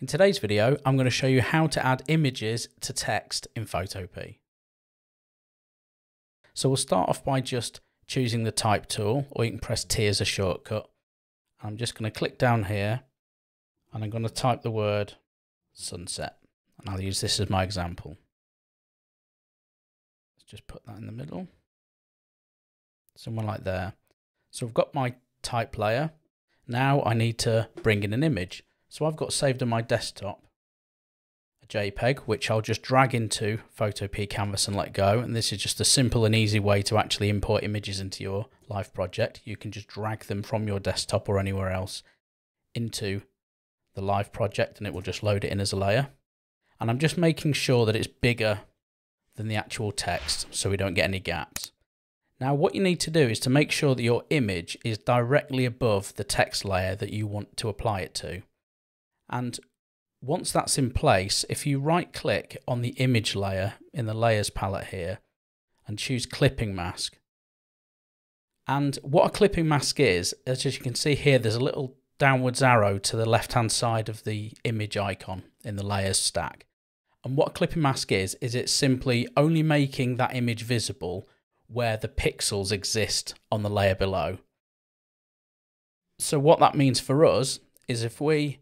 In today's video, I'm going to show you how to add images to text in Photopea. So we'll start off by just choosing the type tool, or you can press T as a shortcut. I'm just going to click down here, and I'm going to type the word sunset, and I'll use this as my example. Let's just put that in the middle, somewhere like there. So I've got my type layer. Now I need to bring in an image. So I've got saved on my desktop a JPEG, which I'll just drag into Photopea Canvas and let go. And this is just a simple and easy way to actually import images into your live project. You can just drag them from your desktop or anywhere else into the live project and it will just load it in as a layer. And I'm just making sure that it's bigger than the actual text so we don't get any gaps. Now what you need to do is to make sure that your image is directly above the text layer that you want to apply it to. And once that's in place, if you right click on the image layer in the layers palette here and choose clipping mask, and what a clipping mask is, as you can see here, there's a little downwards arrow to the left hand side of the image icon in the layers stack. And what a clipping mask is, is it's simply only making that image visible where the pixels exist on the layer below. So what that means for us is if we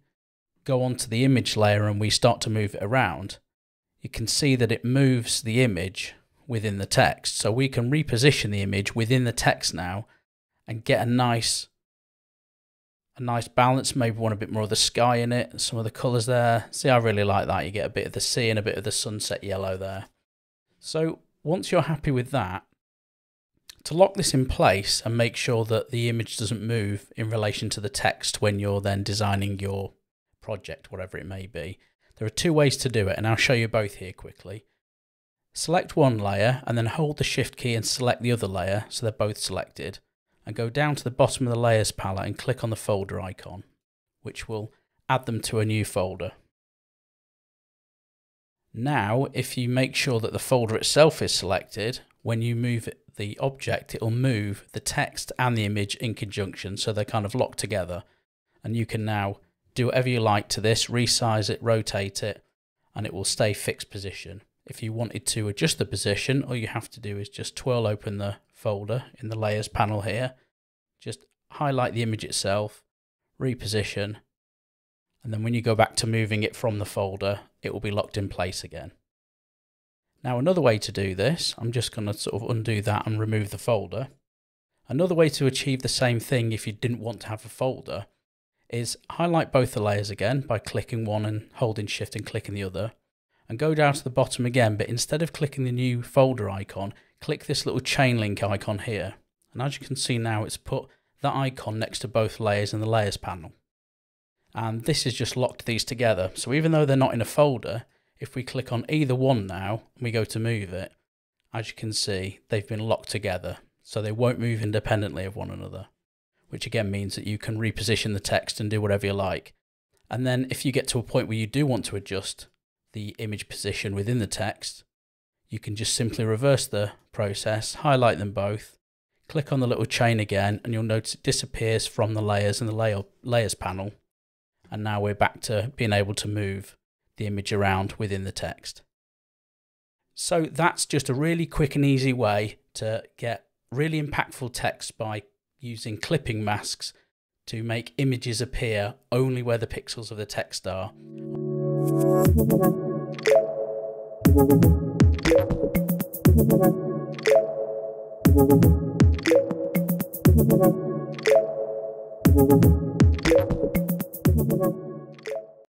go onto the image layer and we start to move it around, you can see that it moves the image within the text. So we can reposition the image within the text now and get a nice a nice balance. Maybe want a bit more of the sky in it, some of the colours there. See, I really like that. You get a bit of the sea and a bit of the sunset yellow there. So once you're happy with that, to lock this in place and make sure that the image doesn't move in relation to the text when you're then designing your project, whatever it may be. There are two ways to do it, and I'll show you both here quickly. Select one layer and then hold the shift key and select the other layer so they're both selected and go down to the bottom of the layers palette and click on the folder icon which will add them to a new folder. Now if you make sure that the folder itself is selected when you move the object it will move the text and the image in conjunction so they're kind of locked together and you can now do whatever you like to this, resize it, rotate it, and it will stay fixed position. If you wanted to adjust the position, all you have to do is just twirl open the folder in the layers panel here, just highlight the image itself, reposition, and then when you go back to moving it from the folder, it will be locked in place again. Now another way to do this, I'm just going to sort of undo that and remove the folder. Another way to achieve the same thing if you didn't want to have a folder is highlight both the layers again by clicking one and holding shift and clicking the other and go down to the bottom again but instead of clicking the new folder icon click this little chain link icon here. And as you can see now it's put that icon next to both layers in the layers panel. And this has just locked these together. So even though they're not in a folder if we click on either one now and we go to move it as you can see they've been locked together. So they won't move independently of one another which again means that you can reposition the text and do whatever you like. And then if you get to a point where you do want to adjust the image position within the text, you can just simply reverse the process, highlight them both, click on the little chain again, and you'll notice it disappears from the layers in the layer, layers panel. And now we're back to being able to move the image around within the text. So that's just a really quick and easy way to get really impactful text by using clipping masks to make images appear only where the pixels of the text are.